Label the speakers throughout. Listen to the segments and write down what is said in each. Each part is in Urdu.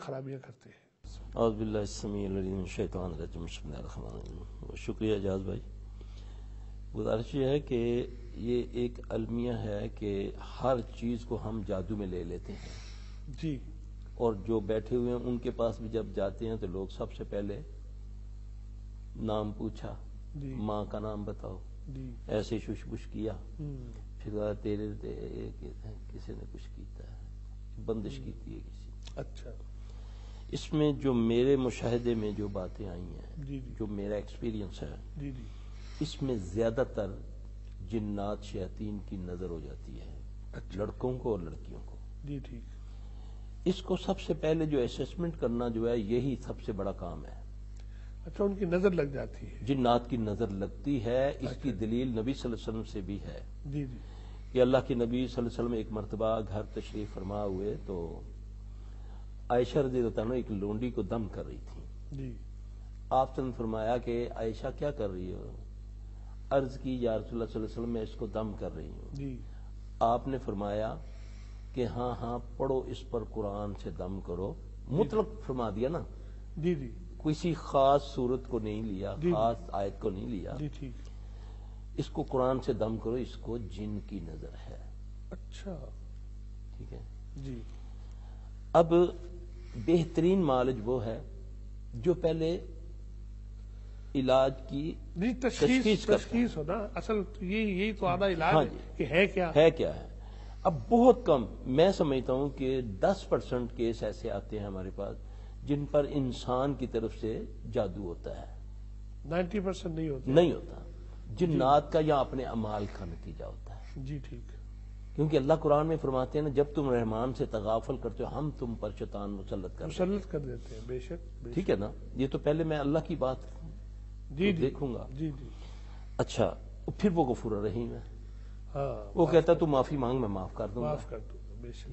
Speaker 1: خرابیاں کرتے ہیں۔
Speaker 2: اعوذ باللہ السمیع العلیم الرجیم بسم اللہ الرحمن الرحیم۔ شکریہ اجاز بھائی۔ گزارش یہ ہے کہ یہ ایک المیہ ہے کہ ہر چیز کو ہم جادو میں لے لیتے ہیں۔
Speaker 1: جی۔
Speaker 2: اور جو بیٹھے ہوئے ہیں ان کے پاس بھی جب جاتے ہیں تو لوگ سب سے پہلے نام پوچھا
Speaker 1: جی۔
Speaker 2: ماں کا نام بتاؤ۔
Speaker 1: جی۔
Speaker 2: ایسے شش بش کیا۔ پھر تیرے کسی نے کچھ کیتا ہے بندش کی ہے کسی
Speaker 1: اچھا۔
Speaker 2: اس میں جو میرے مشاہدے میں جو باتیں آئی ہیں
Speaker 1: جی جی۔
Speaker 2: جو میرا ایکسپیرینس ہے
Speaker 1: جی جی۔
Speaker 2: اس میں زیادہ تر جنات شیاطین کی نظر ہو جاتی ہے۔
Speaker 1: اچھا۔
Speaker 2: لڑکوں کو اور لڑکیوں کو۔
Speaker 1: جی ٹھیک۔
Speaker 2: اس کو سب سے پہلے جو اسسمنٹ کرنا جو ہے یہی سب سے بڑا کام ہے۔
Speaker 1: اچھا ان کی نظر لگ جاتی ہے۔
Speaker 2: جنات کی نظر لگتی ہے اس کی دلیل نبی صلی اللہ علیہ وسلم سے بھی ہے۔
Speaker 1: جی جی۔
Speaker 2: کہ اللہ کے نبی صلی اللہ علیہ وسلم ایک مرتبہ گھر تشریف فرما ہوئے تو عائشہ رضی اللہ عنہ ایک لونڈی کو دم کر رہی تھی
Speaker 1: جی۔
Speaker 2: آپ نے فرمایا کہ عائشہ کیا کر رہی ہو؟ عرض کی یا رسول اللہ صلی اللہ علیہ وسلم میں اس کو دم کر رہی ہوں۔
Speaker 1: جی۔
Speaker 2: آپ نے فرمایا کہ ہاں ہاں پڑھو اس پر قرآن سے دم کرو۔ مطلق فرما دیا نا۔
Speaker 1: جی جی۔
Speaker 2: کسی خاص صورت کو نہیں لیا۔ خاص آیت کو نہیں لیا۔ اس کو قرآن سے دم کرو اس کو جن کی نظر ہے۔
Speaker 1: اچھا۔
Speaker 2: ٹھیک ہے۔
Speaker 1: جی۔
Speaker 2: اب بہترین معالج وہ ہے جو پہلے علاج کی
Speaker 1: جی
Speaker 2: تشخیص
Speaker 1: تشخیص ہونا اصل یہی تو آدھا علاج
Speaker 2: ہاں
Speaker 1: ہے
Speaker 2: جی۔
Speaker 1: کہ ہے کیا؟
Speaker 2: ہے کیا ہے۔ اب بہت کم میں سمجھتا ہوں کہ دس پرسنٹ کیس ایسے آتے ہیں ہمارے پاس جن پر انسان کی طرف سے جادو ہوتا ہے۔
Speaker 1: نائنٹی پرسینٹ نہیں ہوتا۔
Speaker 2: نہیں ہوتا۔ جنات کا یا اپنے امال کا نتیجہ ہوتا ہے۔
Speaker 1: جی ٹھیک۔
Speaker 2: کیونکہ اللہ قرآن میں فرماتے ہیں نا جب تم رحمان سے تغافل کرتے ہو ہم تم پر شیطان مسلط کر
Speaker 1: مسلط کر دیتے ہیں بے شک
Speaker 2: ٹھیک ہے نا؟ یہ تو پہلے میں اللہ کی بات۔
Speaker 1: جی جی۔
Speaker 2: دیکھوں گا۔
Speaker 1: جی جی۔
Speaker 2: اچھا پھر وہ غفور رحیم ہے۔
Speaker 1: ہاں۔
Speaker 2: وہ کہتا ہے تو معافی مانگ میں معاف کر دوں گا۔
Speaker 1: معاف کر دوں بے شک۔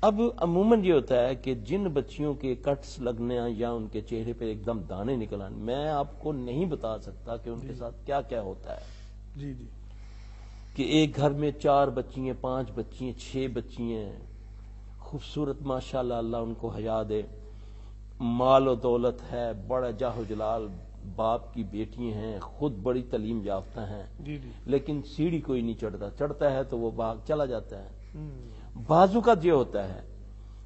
Speaker 2: اب عموماً یہ ہوتا ہے کہ جن بچیوں کے کٹس لگنے یا ان کے چہرے پہ ایک دم دانے نکل آنے میں آپ کو نہیں بتا سکتا کہ ان کے ساتھ کیا کیا ہوتا ہے۔
Speaker 1: جی جی۔
Speaker 2: کہ ایک گھر میں چار بچی ہیں پانچ بچی ہیں چھ بچی ہیں۔ خوبصورت ماشاء اللہ اللہ ان کو حیا دے۔ مال و دولت ہے بڑا جاہ و جلال باپ کی بیٹی ہیں خود بڑی تعلیم یافتہ ہیں۔
Speaker 1: جی جی۔
Speaker 2: لیکن سیڑھی کوئی نہیں چڑھتا۔ چڑھتا ہے تو وہ باغ چلا جاتا ہے۔ بازو کا یہ ہوتا ہے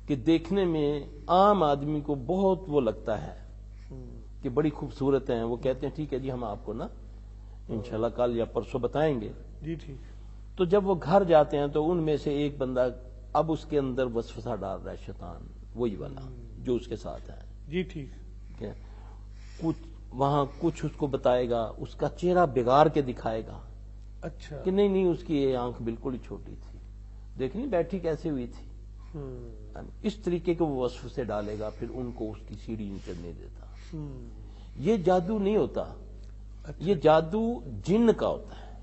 Speaker 2: کہ دیکھنے میں عام آدمی کو بہت وہ لگتا ہے کہ بڑی خوبصورت ہیں۔ وہ کہتے ہیں ٹھیک ہے جی ہم آپ کو نا انشاءاللہ کل یا پرسوں بتائیں گے۔
Speaker 1: جی ٹھیک۔
Speaker 2: تو جب وہ گھر جاتے ہیں تو ان میں سے ایک بندہ اب اس کے اندر وسوسہ ڈال رہا ہے شیطان وہی والا جو اس کے ساتھ ہے۔
Speaker 1: جی ٹھیک۔
Speaker 2: کچھ وہاں کچھ اس کو بتائے گا اس کا چہرہ بگاڑ کے دکھائے گا۔
Speaker 1: اچھا۔
Speaker 2: کہ نہیں نہیں اس کی یہ آنکھ بالکل ہی چھوٹی تھی۔ دیکھنی بیٹھی کیسے ہوئی تھی؟
Speaker 1: ہم،
Speaker 2: اس طریقے کے وہ وسوسے ڈالے گا پھر ان کو اس کی سیڑھی نہیں چڑھنے دیتا یہ جادو نہیں ہوتا۔ یہ جادو جن کا ہوتا ہے۔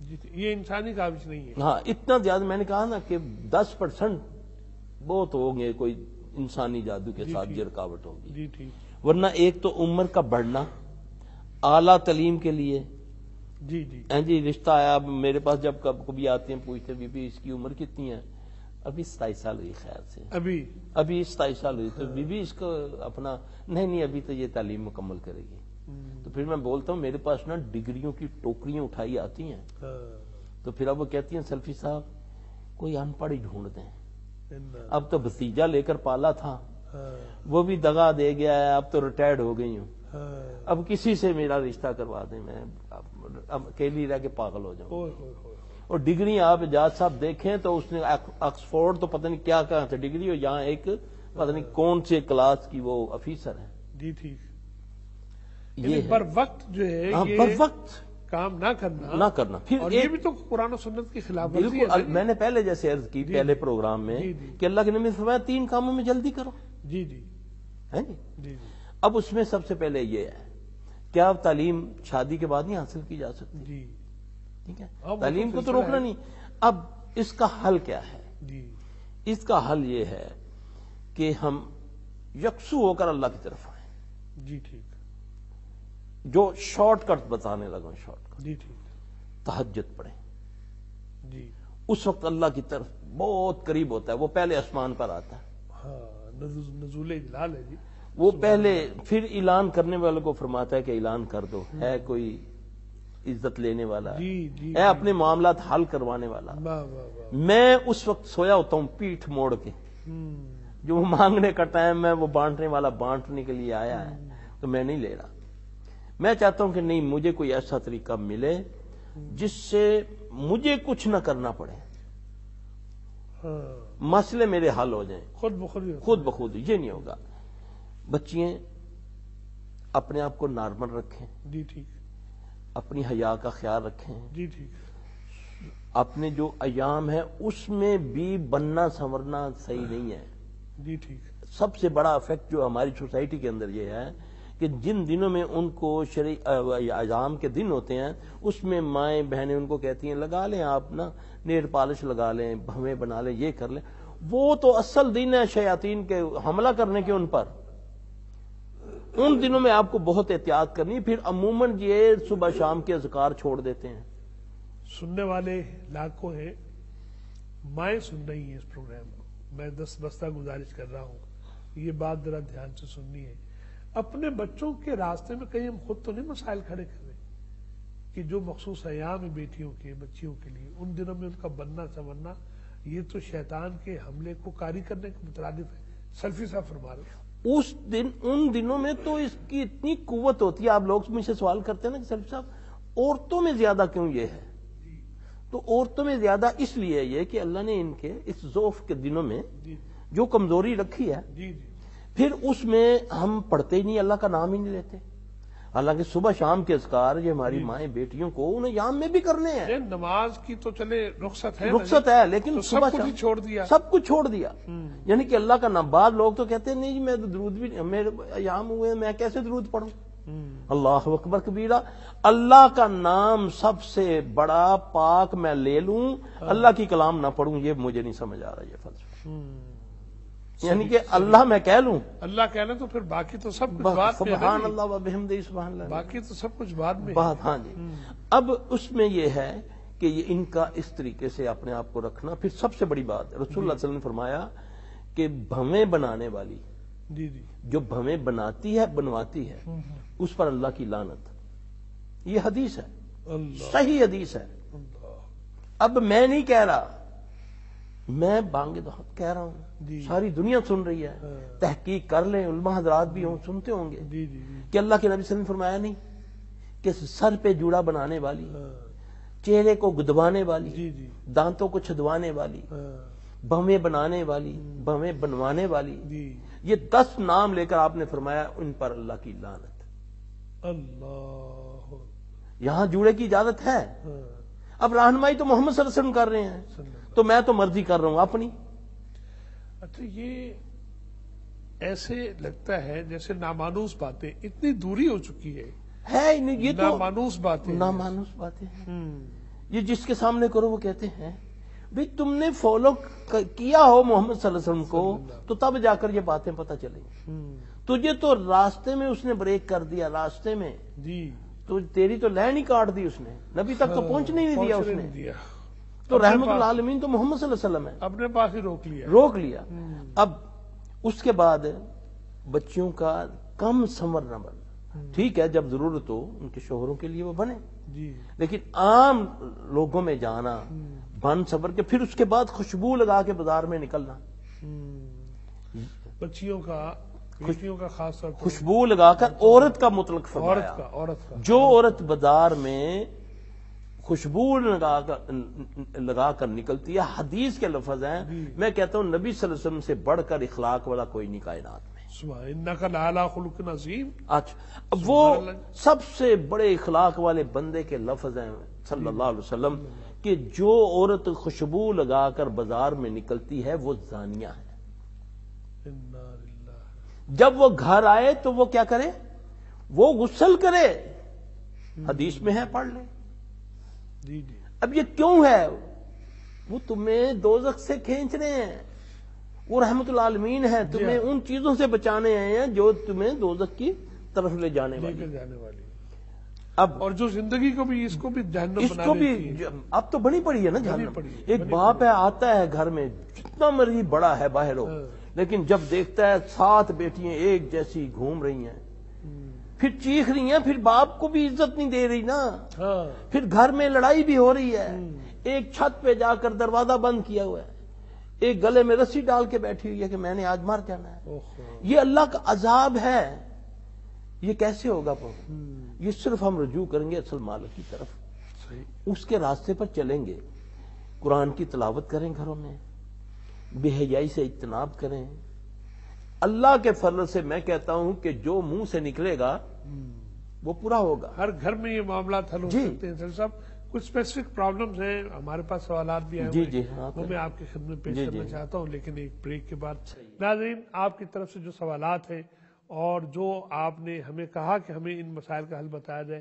Speaker 1: جی۔ یہ انسانی کاغذ نہیں ہے۔
Speaker 2: ہاں اتنا زیادہ میں نے کہا نا کہ دس پرسنٹ بہت ہوں گے کوئی انسانی جادو کے
Speaker 1: جی،
Speaker 2: ساتھ۔ یہ رکاوٹ ہوگی۔
Speaker 1: جی ٹھیک۔
Speaker 2: ورنہ ایک تو عمر کا بڑھنا اعلیٰ تعلیم کے لیے۔
Speaker 1: جی جی۔
Speaker 2: ہاں جی رشتہ آیا میرے پاس جب کب کبھی آتے ہیں پوچھتے بی بی اس کی عمر کتنی ہے؟ ابھی ستائیس سال ہوئی خیر سے۔
Speaker 1: ابھی؟
Speaker 2: ابھی ستائیس سال ہوئی تو بی بی اس کو اپنا نہیں نہیں ابھی تو یہ تعلیم مکمل کرے گی۔ تو پھر میں بولتا ہوں میرے پاس نا ڈگریوں کی ٹوکریاں اٹھائی آتی ہیں۔
Speaker 1: ہاں،
Speaker 2: تو پھر اب وہ کہتی ہیں سیلفی صاحب کوئی ان پڑھ ہی ڈھونڈ دیں۔ اب تو بھتیجا لے کر پالا تھا۔
Speaker 1: ہاں،
Speaker 2: وہ بھی دگا دے گیا ہے اب تو ریٹائرڈ ہو گئی ہوں۔
Speaker 1: ہاں،
Speaker 2: اب کسی سے میرا رشتہ کروا دیں میں اکیلی رہ کے پاگل ہو جاؤں۔ اور ڈگری آپ اجاز صاحب دیکھیں تو اس نے آکسفورڈ تو پتہ نہیں کیا کہاں سے ڈگری اور یہاں ایک پتہ نہیں کون سے کلاس کی وہ افیسر ہے
Speaker 1: جی ٹھیک۔
Speaker 2: یہ
Speaker 1: یعنی بر وقت جو ہے
Speaker 2: ہاں،
Speaker 1: یہ
Speaker 2: بر وقت
Speaker 1: کام نہ کرنا
Speaker 2: نہ کرنا۔ پھر
Speaker 1: اور یہ بھی تو قرآن و سنت کی خلاف
Speaker 2: بالکل میں نے پہلے جیسے عرض کی پہلے پروگرام میں
Speaker 1: جی، جی۔
Speaker 2: کہ اللہ کے نبی فرمایا تین کاموں میں جلدی کرو۔
Speaker 1: جی جی۔
Speaker 2: ہے جی؟
Speaker 1: جی جی۔
Speaker 2: اب اس میں سب سے پہلے یہ ہے کیا تعلیم شادی کے بعد نہیں حاصل کی جا سکتی؟
Speaker 1: جی۔
Speaker 2: تعلیم کو تو روکنا نہیں۔ اب اس کا حل کیا ہے؟
Speaker 1: جی۔
Speaker 2: اس کا حل یہ ہے کہ ہم یکسو ہو کر اللہ کی طرف آئیں۔
Speaker 1: جی ٹھیک۔
Speaker 2: جو شارٹ کٹ بتانے لگا شارٹ کٹ
Speaker 1: جی ٹھیک۔
Speaker 2: تحجت پڑھیں۔
Speaker 1: جی۔
Speaker 2: اس وقت اللہ کی طرف بہت قریب ہوتا ہے۔ وہ پہلے آسمان پر آتا ہے۔
Speaker 1: ہاں، نزول اجلال ہے جی۔
Speaker 2: وہ پہلے پھر اعلان کرنے والوں کو فرماتا ہے کہ اعلان کر دو۔ ہے کوئی عزت لینے والا
Speaker 1: جی جی
Speaker 2: ہے اپنے معاملات حل کروانے والا۔ میں اس وقت سویا ہوتا ہوں پیٹھ موڑ کے۔ جو وہ مانگنے کا ٹائم ہے وہ بانٹنے والا بانٹنے کے لیے آیا ہے تو میں نہیں لے رہا۔ میں چاہتا ہوں کہ نہیں مجھے کوئی ایسا طریقہ ملے جس سے مجھے کچھ نہ کرنا پڑے۔
Speaker 1: ہاں۔
Speaker 2: مسئلے میرے حل ہو جائیں۔
Speaker 1: خود بخود
Speaker 2: خود بخود یہ نہیں ہوگا۔ بچیاں اپنے آپ کو نارمل رکھیں۔
Speaker 1: جی ٹھیک
Speaker 2: اپنی حیا کا خیال رکھیں۔
Speaker 1: جی ٹھیک
Speaker 2: اپنے جو ایام ہے اس میں بھی بننا سنورنا صحیح نہیں ہے۔
Speaker 1: جی ٹھیک۔
Speaker 2: سب سے بڑا افیکٹ جو ہماری سوسائٹی کے اندر یہ ہے کہ جن دنوں میں ان کو شرع ایام کے دن ہوتے ہیں اس میں مائیں بہنیں ان کو کہتی ہیں لگا لیں آپ نا نیل پالش لگا لیں بھویں بنا لیں یہ کر لیں۔ وہ تو اصل دن ہے شیاطین کے حملہ کرنے کے ان پر۔ ان دنوں میں آپ کو بہت احتیاط کرنی پھر عموماً یہ صبح شام کے اذکار چھوڑ دیتے ہیں۔
Speaker 1: سننے والے لاکھوں ہیں، مائیں سن رہی ہیں اس پروگرام کو۔ میں دس بستہ گزارش کر رہا ہوں، یہ بات ذرا دھیان سے سننی ہے۔ اپنے بچوں کے راستے میں کہیں ہم خود تو نہیں مسائل کھڑے کر رہے کہ جو مخصوص ایام ہے بیٹیوں کے، بچیوں کے لیے، ان دنوں میں ان کا بننا سنورنا یہ تو شیطان کے حملے کو کاری کرنے کے مترادف ہے۔ سلفی صاحب فرما رہے ہیں۔
Speaker 2: اس دن ان دنوں میں تو اس کی اتنی قوت ہوتی ہے آپ لوگ مجھ سے سوال کرتے ہیں نا کہ سلفی صاحب عورتوں میں زیادہ کیوں یہ ہے؟ تو عورتوں میں زیادہ اس لیے یہ کہ اللہ نے ان کے اس ذوف کے دنوں میں
Speaker 1: جی۔
Speaker 2: جو کمزوری رکھی ہے
Speaker 1: جی جی۔
Speaker 2: پھر اس میں ہم پڑھتے ہی نہیں اللہ کا نام ہی نہیں لیتے۔ حالانکہ صبح شام کے اذکار یہ ہماری مائیں بیٹیوں کو انہیں یام میں بھی کرنے ہیں۔
Speaker 1: نماز کی تو چلے رخصت ہے
Speaker 2: رخصت
Speaker 1: جی؟
Speaker 2: ہے لیکن صبح
Speaker 1: سب کچھ چھوڑ دیا۔
Speaker 2: سب کچھ چھوڑ دیا۔ یعنی کہ اللہ کا نام بعض لوگ تو کہتے ہیں نہیں جی میں تو درود بھی میرے ایام ہوئے میں کیسے درود پڑھوں؟ اللہ اکبر کبیرہ اللہ کا نام سب سے بڑا پاک میں لے لوں اللہ کی کلام نہ پڑھوں یہ مجھے نہیں سمجھ آ رہا یہ فلسفہ۔ یعنی کہ اللہ میں کہہ لوں۔
Speaker 1: اللہ کہہ لیں تو پھر باقی تو سب کچھ بات
Speaker 2: سبحان۔ اللہ و بحمدہ سبحان اللہ۔
Speaker 1: باقی تو سب کچھ بعد میں۔
Speaker 2: بات ہاں جی۔ اب اس میں یہ ہے کہ یہ ان کا اس طریقے سے اپنے آپ کو رکھنا پھر سب سے بڑی بات رسول اللہ صلی اللہ علیہ وسلم نے فرمایا کہ بھویں بنانے والی
Speaker 1: جی جی۔
Speaker 2: جو بھویں بناتی ہے بنواتی ہے اس پر اللہ کی لانت یہ حدیث ہے۔ صحیح حدیث ہے۔ اب میں نہیں کہہ رہا میں بانگ دہت کہہ رہا ہوں۔
Speaker 1: جی۔
Speaker 2: ساری دنیا سن رہی ہے۔
Speaker 1: ہاں۔
Speaker 2: تحقیق کر لیں علماء حضرات بھی ہوں سنتے ہوں گے۔
Speaker 1: جی جی
Speaker 2: کہ اللہ کے نبی صلی اللہ علیہ وسلم فرمایا نہیں کہ سر پہ جوڑا بنانے والی
Speaker 1: ہاں،
Speaker 2: چہرے کو گدوانے والی دانتوں کو چھدوانے والی
Speaker 1: ہاں،
Speaker 2: بھویں بنانے والی بھویں بنوانے والی۔ یہ دس نام لے کر آپ نے فرمایا ان پر اللہ کی لانت
Speaker 1: اللہ۔
Speaker 2: یہاں جوڑے کی اجازت ہے۔ اب رہنمائی تو محمد صلی اللہ علیہ وسلم کر رہے ہیں۔ تو میں تو مرضی کر رہا ہوں اپنی۔
Speaker 1: اچھا یہ ایسے لگتا ہے جیسے نامانوس باتیں اتنی دوری ہو چکی ہے۔
Speaker 2: یہ تو
Speaker 1: نامانوس باتیں
Speaker 2: نامانوس باتیں یہ جس کے سامنے کرو وہ کہتے ہیں بھئی تم نے فالو کیا ہو محمد صلی اللہ علیہ وسلم کو؟ تو تب جا کر یہ باتیں پتہ چلیں۔ تجھے تو راستے میں اس نے بریک کر دیا راستے میں۔
Speaker 1: جی۔
Speaker 2: تو تیری تو لین ہی کاٹ دی اس نے۔ نبی تک تو پہنچنے ہی نہیں دیا اس
Speaker 1: پہنچنے
Speaker 2: نے۔ تو رحمت العالمین تو محمد صلی اللہ علیہ وسلم ہے
Speaker 1: اپنے پاس ہی روک لیا۔
Speaker 2: روک لیا۔ اب اس کے بعد بچیوں کا کم سمر نہ بن ٹھیک ہے جب ضرورت ہو ان کے شوہروں کے لیے وہ بنے۔
Speaker 1: جی۔
Speaker 2: لیکن عام لوگوں میں جانا بن صبر کے پھر اس کے بعد خوشبو لگا کے بازار میں نکلنا۔
Speaker 1: بچیوں کا بیٹیوں کا خاص طور
Speaker 2: خوشبو لگا کر عورت کا مطلق فرمایا۔
Speaker 1: عورت کا عورت کا۔
Speaker 2: جو عورت بازار میں خوشبو لگا کر لگا کر نکلتی ہے حدیث کے لفظ ہیں۔
Speaker 1: جی۔
Speaker 2: میں کہتا ہوں نبی صلی اللہ علیہ وسلم سے بڑھ کر اخلاق والا کوئی نہیں کائنات میں۔
Speaker 1: خلق
Speaker 2: اچھا وہ سب سے بڑے اخلاق والے بندے کے لفظ ہیں صلی اللہ علیہ وسلم کہ جو عورت خوشبو لگا کر بازار میں نکلتی ہے وہ زانیہ ہے۔ جب وہ گھر آئے تو وہ کیا کرے؟ وہ غسل کرے۔ حدیث میں ہے پڑھ لیں۔
Speaker 1: جی جی۔
Speaker 2: اب یہ کیوں ہے؟ وہ تمہیں دوزخ سے کھینچ رہے ہیں۔ وہ رحمت العالمین ہے تمہیں
Speaker 1: ہاں۔
Speaker 2: ان چیزوں سے بچانے آئے ہیں جو تمہیں دوزخ کی طرف لے جانے
Speaker 1: لے
Speaker 2: والی
Speaker 1: جانے والی
Speaker 2: اب
Speaker 1: اور جو زندگی کو بھی اس کو بھی جہنم
Speaker 2: اس کو بھی اب تو بنی پڑی ہے نا جہنم۔ ایک باپ ہے آتا ہے گھر میں جتنا مرضی بڑا ہے باہر ہو۔
Speaker 1: ہاں۔
Speaker 2: لیکن جب دیکھتا ہے سات بیٹیاں ایک جیسی گھوم رہی ہیں پھر چیخ رہی ہیں پھر باپ کو بھی عزت نہیں دے رہی نا۔
Speaker 1: ہاں۔
Speaker 2: پھر گھر میں لڑائی بھی ہو رہی ہے۔ ایک چھت پہ جا کر دروازہ بند کیا ہوا ہے۔ ایک گلے میں رسی ڈال کے بیٹھی ہوئی ہے کہ میں نے آج مار جانا ہے یہ اللہ کا عذاب ہے۔ یہ کیسے ہوگا پھر؟ یہ صرف ہم رجوع کریں گے اصل مالک کی طرف۔ اس کے راستے پر چلیں گے۔ قرآن کی تلاوت کریں گھروں میں۔ بے حیائی سے اجتناب کریں۔ اللہ کے فضل سے میں کہتا ہوں کہ جو منہ سے نکلے گا وہ پورا ہوگا۔
Speaker 1: ہر گھر میں یہ معاملات حل ہو
Speaker 2: جی۔
Speaker 1: سکتے ہیں۔ سر صاحب کچھ اسپیسیفک پرابلمز ہیں۔ ہمارے پاس سوالات بھی
Speaker 2: جی، جی،
Speaker 1: ہیں۔
Speaker 2: ہاں،
Speaker 1: وہ میں آپ کی خدمت میں پیش
Speaker 2: جی،
Speaker 1: کرنا
Speaker 2: جی۔
Speaker 1: چاہتا ہوں لیکن ایک بریک کے بعد۔ ناظرین آپ کی طرف سے جو سوالات ہیں اور جو آپ نے ہمیں کہا کہ ہمیں ان مسائل کا حل بتایا جائے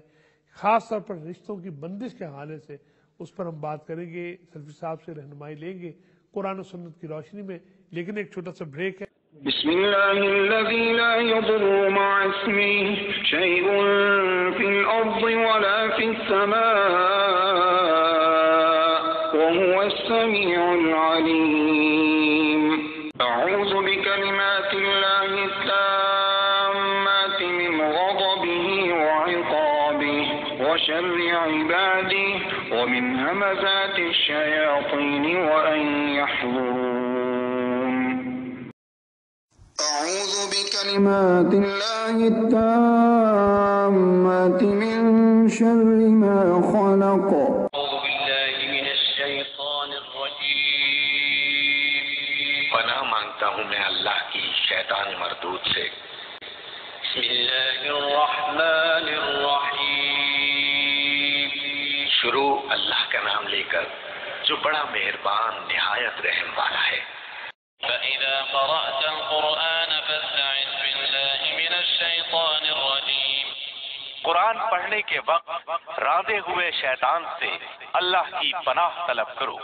Speaker 1: خاص طور پر رشتوں کی بندش کے حوالے سے اس پر ہم بات کریں گے۔ سلفی صاحب سے رہنمائی لیں گے۔ قرآن و سنت کی روشنی میں لیکن ایک چھوٹا سا بریک ہے
Speaker 3: بسم الله الذي لا يضر مع اسمه شيء في الأرض ولا في السماء وهو السميع العليم أعوذ بكلمات الله التامات من غضبه وعقابه وشر عباده ومن همزات الشياطين وأن بكلمات الله التامات من شر ما خلق.
Speaker 4: أعوذ بالله من الشيطان الرجيم.
Speaker 5: پناہ مانگتا ہوں میں اللہ کی شیطان مردود سے۔
Speaker 4: بسم الله الرحمن الرحيم
Speaker 5: شروع اللہ کا نام لے کر جو بڑا مہربان نہایت رحم والا ہے۔
Speaker 4: فإذا قرأت القرآن فاستعذ بالله من الشيطان الرجيم.
Speaker 5: قرآن پڑھنے کے وقت راندے ہوئے شیطان سے اللہ کی پناہ طلب کرو۔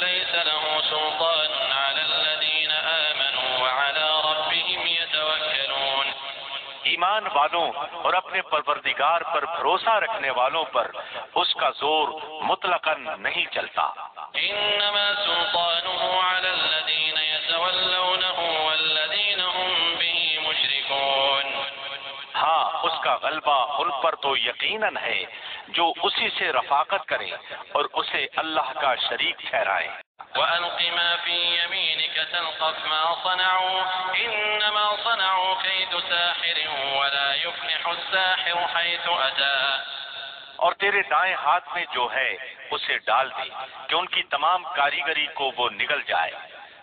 Speaker 4: ليس له سلطان على الذين آمنوا وعلى ربهم يتوكلون.
Speaker 5: ایمان والوں اور اپنے پروردگار پر بھروسہ رکھنے والوں پر اس کا زور مطلقاً نہیں چلتا۔
Speaker 4: إنما سلطانه
Speaker 5: غلبہ ان پر تو یقیناً ہے جو اسی سے رفاقت کریں اور اسے اللہ کا شریک ٹھہرائیں۔
Speaker 4: وألق ما في يمينك تلقف ما صنعوا إنما صنعوا كيد ساحر ولا يفلح الساحر حيث أتى۔
Speaker 5: اور تیرے دائیں ہاتھ میں جو ہے اسے ڈال دے کہ ان کی تمام کاریگری کو وہ نگل جائے۔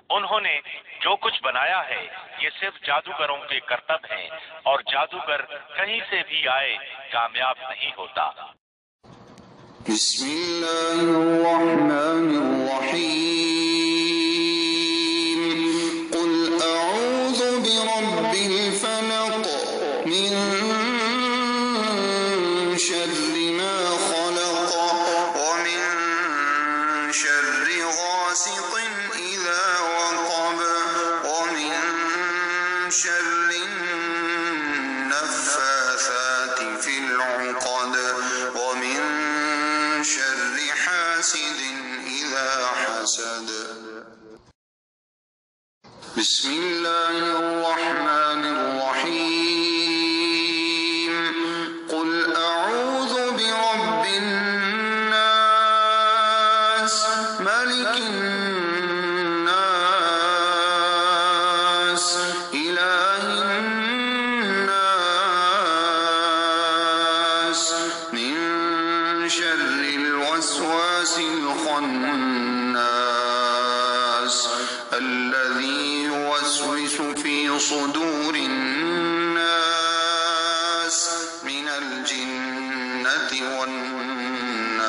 Speaker 5: انہوں نے جو کچھ بنایا ہے، یہ صرف جادوگروں کے کرتب ہیں اور جادوگر کہیں سے بھی آئے کامیاب نہیں ہوتا۔
Speaker 3: بسم اللہ الرحمن الرحیم۔ بسم الله الجنة والناس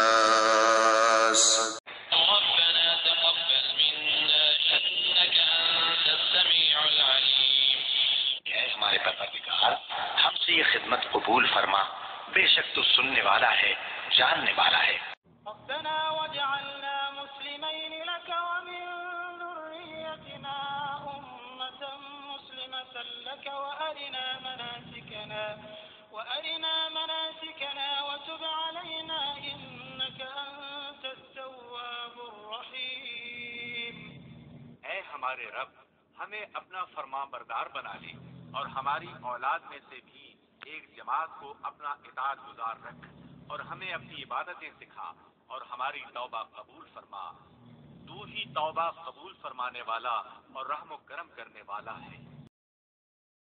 Speaker 5: ہمارے رب ہمیں اپنا فرما بردار بنا لے اور ہماری اولاد میں سے بھی ایک جماعت کو اپنا اطاعت گزار رکھ اور ہمیں اپنی عبادتیں سکھا اور ہماری توبہ قبول فرما۔ تو ہی توبہ قبول فرمانے والا اور رحم و کرم کرنے والا ہے۔